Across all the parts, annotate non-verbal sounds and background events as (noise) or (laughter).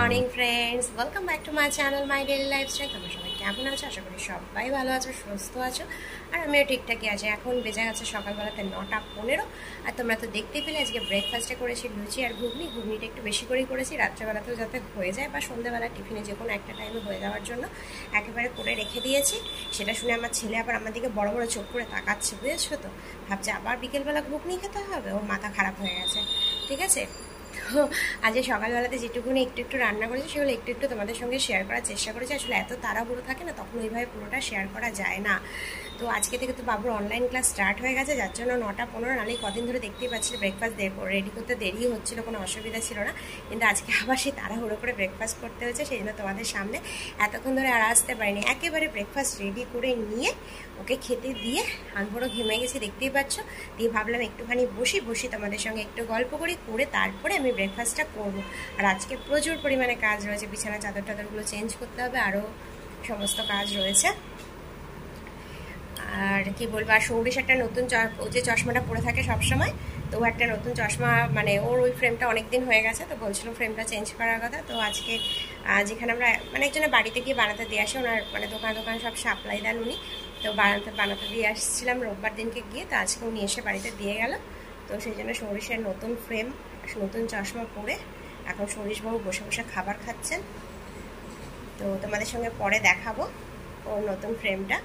Morning friends welcome back to my channel my daily lifestyle তোমরা সবাই কেমন আছো? আশা করি সবাই ভালো আছো, সুস্থ আছো। আর আমিও ঠিকঠাকই আছি। এখন বেজে গেছে সকালবেলাতে নটা পনেরো। আর তোমরা তো দেখতেই পেলে, আজকে ব্রেকফাস্টে করেছি লুচি আর ঘুগনি। ঘুগনিটা একটু বেশি করেই করেছি। রাত্রেবেলাতেও যাতে হয়ে যায় বা সন্ধ্যেবেলা টিফিনে যে কোনো একটা টাইমে হয়ে যাওয়ার জন্য একেবারে করে রেখে দিয়েছি। সেটা শুনে আমার ছেলে আবার আমার দিকে বড় বড় চোখ করে তাকাচ্ছে, বুঝেছ তো? ভাবছে আবার বিকেলবেলা ঘুগনি খেতে হবে? ওর মাথা খারাপ হয়ে গেছে। ঠিক আছে? তো আজকে সকালবেলাতে যেটুকুনি একটু একটু রান্না করেছি, সেগুলো একটু একটু তোমাদের সঙ্গে শেয়ার করার চেষ্টা করেছি। আসলে এত তাড়াহুড়ো থাকে না, তখন ওইভাবে পুরোটা শেয়ার করা যায় না। তো আজকে থেকে তো বাবুর অনলাইন ক্লাস স্টার্ট হয়ে গেছে, যার জন্য নটা পনেরো নালে কদিন ধরে দেখতেই পাচ্ছি ব্রেকফাস্ট রেডি করতে দেরি হচ্ছিল, কোনো অসুবিধা ছিল না। কিন্তু আজকে (laughs) আবার সেই তাড়াহুড়ো করে ব্রেকফাস্ট করতে হয়েছে, সেই জন্য তোমাদের সামনে এতক্ষণ ধরে আর আসতে পারিনি। একেবারে ব্রেকফাস্ট রেডি করে নিয়ে ওকে খেতে দিয়ে আনবড়ো ঘেমে গেছি, দেখতেই পাচ্ছ। দিয়ে ভাবলাম একটুখানি বসি বসি তোমাদের সঙ্গে একটু গল্প করি, করে তারপরে আমি ব্রেকফাস্টটা করব। আর আজকে প্রচুর পরিমাণে কাজ রয়েছে, বিছানা চাদর টাদরগুলো চেঞ্জ করতে হবে আরও সমস্ত কাজ রয়েছে। আর কি বলব, আর সৌরিশ একটা নতুন যে চশমাটা পরে থাকে সবসময়, তো ও একটা নতুন চশমা মানে ওর ওই ফ্রেমটা অনেক দিন হয়ে গেছে, তো বলছিল ফ্রেমটা চেঞ্জ করার কথা, তো আজকে যেখানে আমরা মানে একজনের বাড়িতে গিয়ে বানাতে দিয়ে আসি, ওনার মানে দোকান দোকান সব সাপ্লাই দেন উনি, তো বানাতে বানাতে দিয়ে আসছিলাম রোববার দিনকে গিয়ে, তো আজকে উনি এসে বাড়িতে দিয়ে গেল, তো সেই জন্য সৌরিশের নতুন ফ্রেম নতুন চশমা পরে এখন সৌরিশবাবু বসে বসে খাবার খাচ্ছেন। তো তোমাদের সঙ্গে পরে দেখাবো ওর নতুন ফ্রেমটা।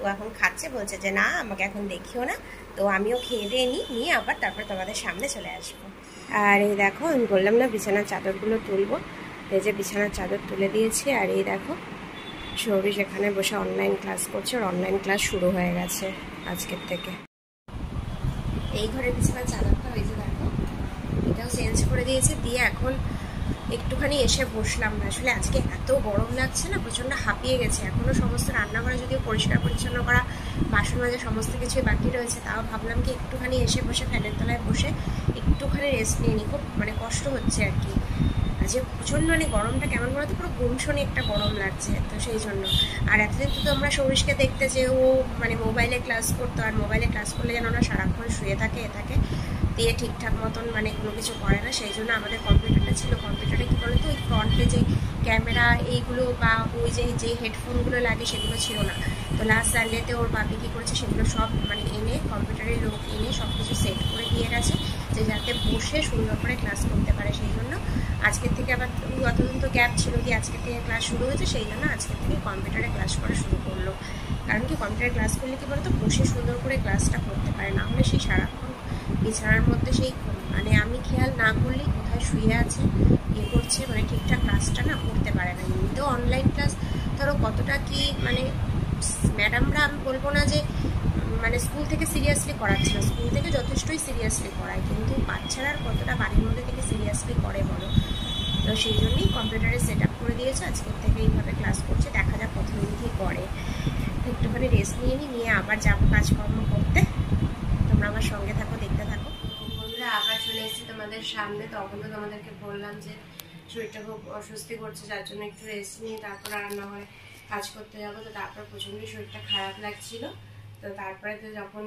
ও এখন খাচ্ছে, বলছে যে, না, আমাকে এখন দেখিও না। তো আমিও খেয়ে দিয়ে নিই নিয়ে আবার তারপর তোমাদের সামনে চলে আসব। আর এই দেখো, আমি বললাম না বিছানার চাদরগুলো তুলবো। এই যে বিছানার চাদর তুলে দিয়েছি, আর এই দেখো সৌরিশ এখানে বসে অনলাইন ক্লাস করছে আর অনলাইন ক্লাস শুরু হয়ে গেছে আজকের থেকে। এই ঘরের বিছানার চাদরটা ওই যে দেখো চেঞ্জ করে দিয়েছি, দিয়ে এখন একটুখানি এসে বসলাম। না আসলে আজকে এত গরম লাগছে না, প্রচণ্ড হাঁপিয়ে গেছে। এখনও সমস্ত রান্নাঘরে যদিও পরিষ্কার পরিচ্ছন্ন করা, বাসন মাজা সমস্ত কিছুই বাকি রয়েছে, তাও ভাবলাম কি একটুখানি এসে বসে ফ্যানের তলায় বসে একটুখানি রেস্ট নিয়ে নিই। খুব মানে কষ্ট হচ্ছে আর কি। যে প্রচণ্ড মানে গরমটা কেমন বলতো পুরো গুমশনি একটা গরম লাগছে, তো সেই জন্য। আর এতদিন তো আমরা সৌরিশকে দেখতে যে ও মানে মোবাইলে ক্লাস করতো, আর মোবাইলে ক্লাস করলে যেন ওরা সারাক্ষণ শুয়ে থাকে, এ থাকে। দিয়ে ঠিকঠাক মতন মানে কোনো কিছু করে না, সেই জন্য আমাদের কম্পিউটারটা ছিল কম্পিউটারে কী বলতো ওই ফ্রন্টে যে ক্যামেরা এইগুলো বা ওই যে যে হেডফোনগুলো লাগে সেগুলো ছিল না। তো লাস্ট সানডেতে ওর বাপি কী করেছে, সেগুলো সব মানে এনে কম্পিউটারের লোক এনে সব কিছু সেট করে দিয়ে গেছে, যে যাতে বসে সুন্দর করে ক্লাস করতে পারে, সেই জন্য। আজকের থেকে আবার অতদিন তো গ্যাপ ছিল দিয়ে আজকের থেকে ক্লাস শুরু হয়েছে, সেই জন্য আজকের থেকে কম্পিউটারে ক্লাস করা শুরু করল। কারণ কি কম্পিউটারে ক্লাস করলে কী বলতো, বসে সুন্দর করে ক্লাসটা করতে পারে, না হলে সেই সারাক্ষণ বিছানার মধ্যে সেই মানে আমি খেয়াল না করলেই কোথায় শুয়ে আছে ইয়ে করছে মানে ঠিকঠাক ক্লাসটা না করতে পারে না। এমনিতেও অনলাইন ক্লাস ধরো কতটা কি মানে ম্যাডামরা আমি বলব না যে মানে স্কুল থেকে সিরিয়াসলি করাচ্ছে না। স্কুল থেকে যথেষ্টই সিরিয়াসলি করায়, কিন্তু বাচ্চারা আর কতটা বাড়ির মধ্যে থেকে সিরিয়াসলি করে বলো? তো সেই জন্যই কম্পিউটারে সেট আপ করে দিয়েছে। আজকের থেকে এইভাবে ক্লাস করছে। দেখা যাক কতদিন কী করে। একটুখানি রেস্ট নিয়ে নিয়ে আবার যাব কাজকর্ম করতে। তোমরা আমার সঙ্গে থাকো বন্ধুরা আবার চলে এসেছি তোমাদের সামনে, তখন তো তোমাদেরকে বললাম যে শরীরটা খুব অস্বস্তি করছে, যার জন্য একটু রেস্ট নিয়ে তারপর রান্না হয় কাজ করতে যাব। তো তারপর প্রচণ্ডই শরীরটা খারাপ লাগছিল। তো তারপরে তো যখন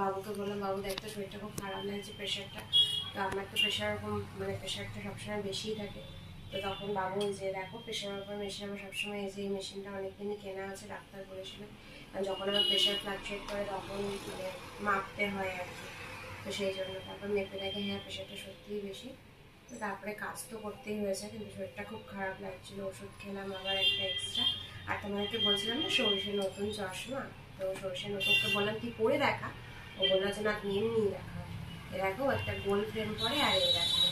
বাবুকে বললাম, বাবু দেখতো শরীরটা খুব খারাপ লাগছে প্রেশারটা তো আমার তো প্রেশার এরকম মানে প্রেশারটা সবসময় বেশিই থাকে। তো তখন বাবু যে, দেখো প্রেশারের ওপর মেশিন আমার সবসময় এই যে, এই মেশিনটা অনেকদিনই কেনা আছে, ডাক্তার বলেছিল। যখন আমার প্রেশার ফ্লাকচুয়েট করে, তখন মানে মাপতে হয় আর কি। তো সেই জন্য তারপর মেপে দেখে হ্যাঁ প্রেশারটা সত্যিই বেশি। তো তারপরে কাজ তো করতেই হয়েছে, কিন্তু শরীরটা খুব খারাপ লাগছিল। ওষুধ খেলাম আবার একটা এক্সট্রা আর তোমাদেরকে বলছিলাম না, সরিষের নতুন চশমা? তো সর্ষে নতুনকে বললাম কি পরে দেখা। ও বলল যে না তুমি এমনি দেখা। এ দেখো, একটা গোল ফ্রেম পরে আর এ দেখো।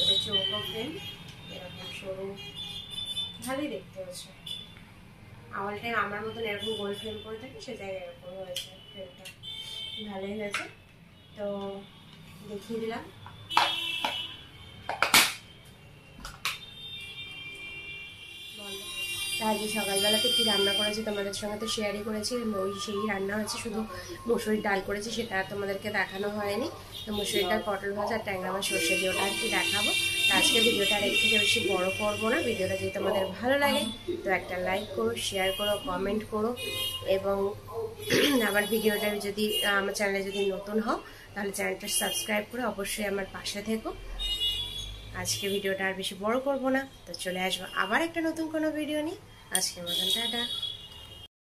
এটা চৌকো ফ্রেম এরকম সরু। ভালোই দেখতে হয়েছে। আমার টাইম আমার মতন এরকম গোল ফ্রেম করে থাকে, সে জায়গায় এরকম হয়েছে ফ্রেমটা ভালোই হয়েছে। তো দেখিয়ে দিলাম। আজকে সকালবেলাতে কী রান্না করেছি তোমাদের সঙ্গে তো শেয়ারই করেছি, ওই সেই রান্না হচ্ছে শুধু মুসুরির ডাল করেছি, সেটা আর তোমাদেরকে দেখানো হয়নি। তো মুসুরির ডাল, পটল ভাজা আর ট্যাংরা মাছ সর্ষে দিয়ে, ওটা আর কি দেখাবো। তো আজকে ভিডিওটা আর থেকে বেশি বড় করব না, ভিডিওটা যদি তোমাদের ভালো লাগে, তো একটা লাইক করো শেয়ার করো কমেন্ট করো, এবং আমার ভিডিওটা যদি, আমার চ্যানেলে যদি নতুন হও, তাহলে চ্যানেলটা সাবস্ক্রাইব করে অবশ্যই আমার পাশে থেকো। আজকে ভিডিওটা আর বেশি বড় করব না, তো চলে আসব আবার একটা নতুন কোনো ভিডিও নিয়ে। আজকের মতন টাটা